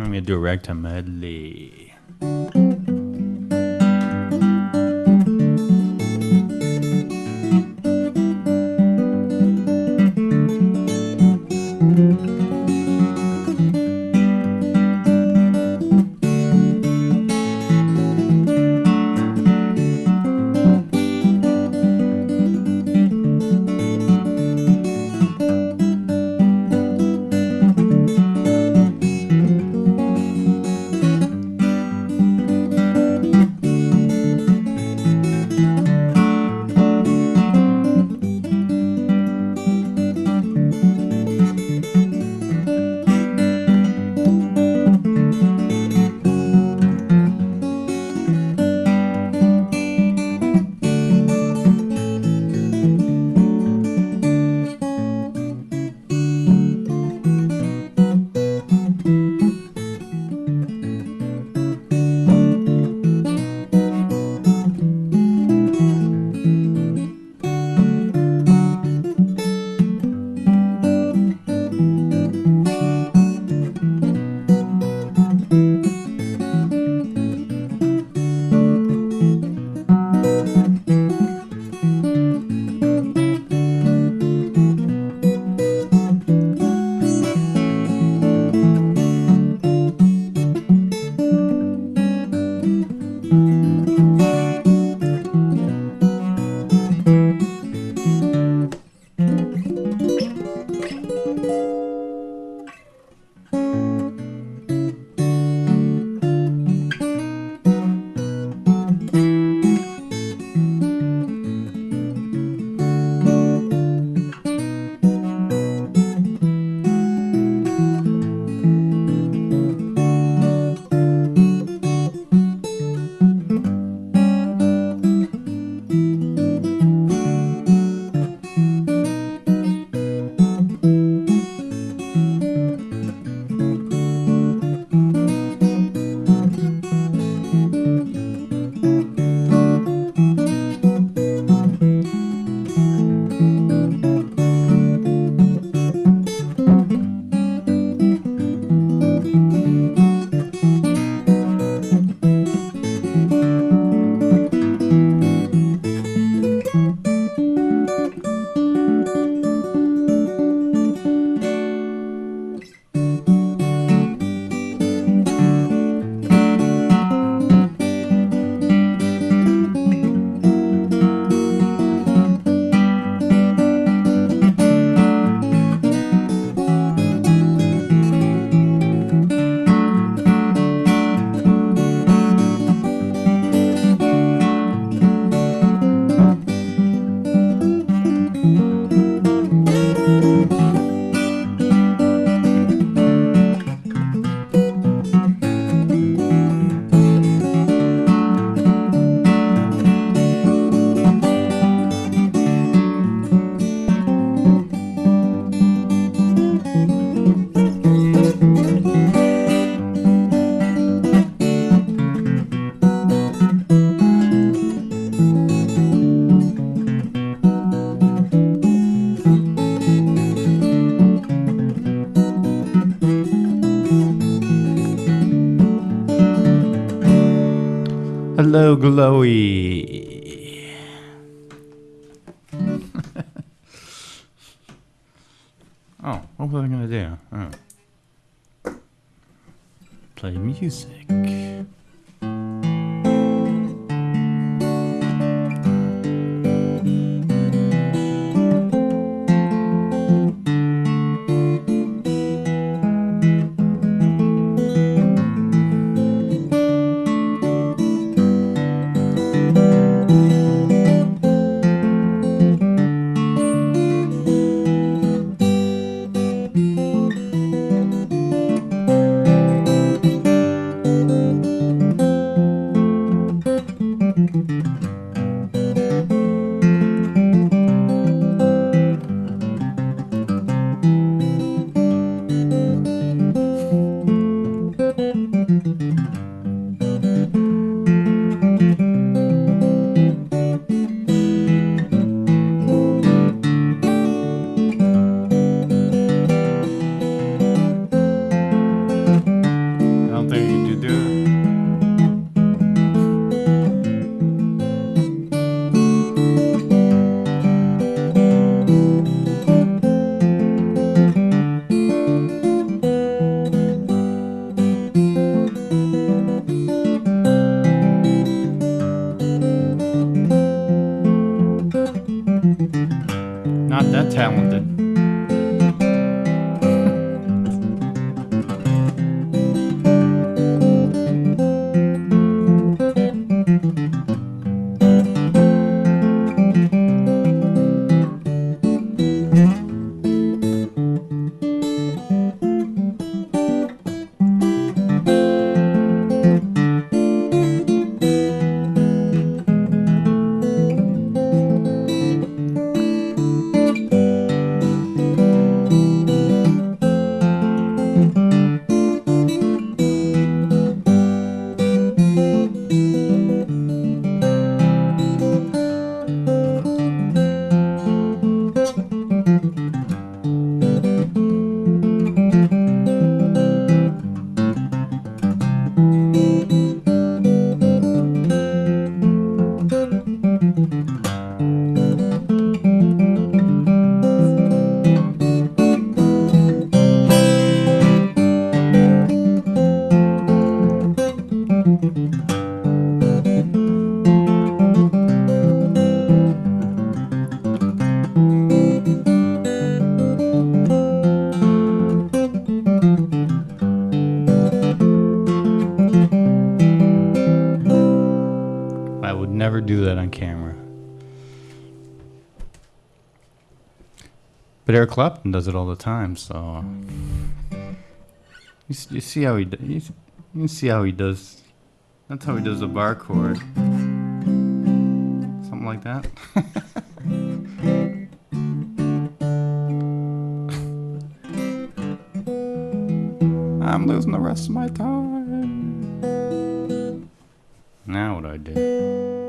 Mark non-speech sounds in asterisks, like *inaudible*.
I'm gonna do a ragtime medley. Hello, glowy. *laughs* oh, what was I gonna do? Oh. Play music. not that talented. Do that on camera. But Eric Clapton does it all the time, so you, you see how he you, you see how he does. That's how he does the bar chord. Something like that. *laughs* I'm losing the rest of my time. Now what do I do?